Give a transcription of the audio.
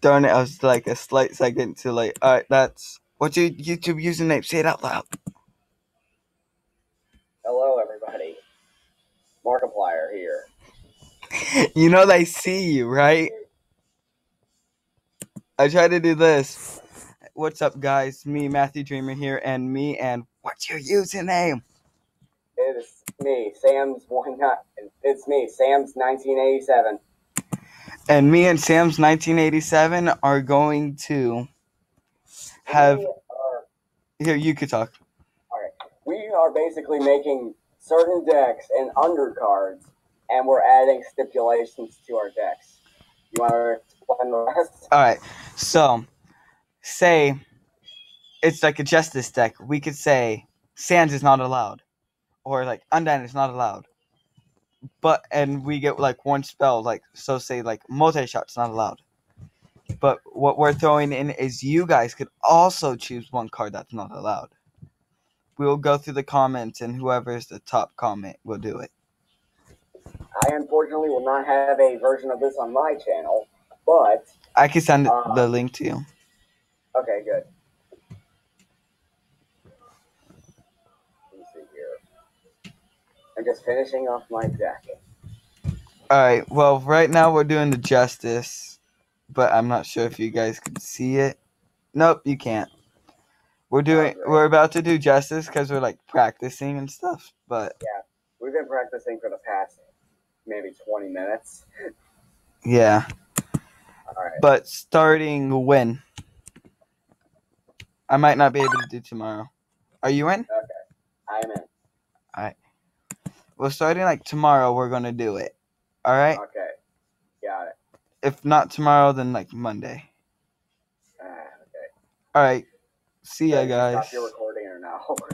darn it, I was like a slight second to like, alright, that's what's your YouTube username? Say it out loud. Hello, everybody. Markiplier here. You know they see you, right? I try to do this. What's up, guys? Me, Matthew Dreamer here, and me, and what's your username? It's me, Sam's one. It's me, Sam's 1987. And me and Sam's 1987 are going to have. Here, you could talk. we are basically making certain decks and undercards, and we're adding stipulations to our decks. You want to explain the rest? All right. So, say it's like a justice deck. We could say Sans is not allowed, or like Undyne is not allowed. But and we get like one spell, like so say like multi shot's not allowed. But what we're throwing in is you guys could also choose one card that's not allowed. We will go through the comments, and whoever's the top comment will do it. I unfortunately will not have a version of this on my channel, but I can send Uh, the link to you. okay, good. I'm just finishing off my jacket. All right. Well, right now we're doing the justice, but I'm not sure if you guys can see it. Nope, you can't. We're doing. We're about to do justice because we're like practicing and stuff. But Yeah, We've been practicing for the past maybe 20 minutes. yeah. All right. But starting when? I might not be able to do tomorrow. Are you in? Okay. I'm in. Well, starting like tomorrow, we're gonna do it. All right. Okay. Got it. If not tomorrow, then like Monday. Ah, okay. All right. See ya, guys. Stop your recording or no?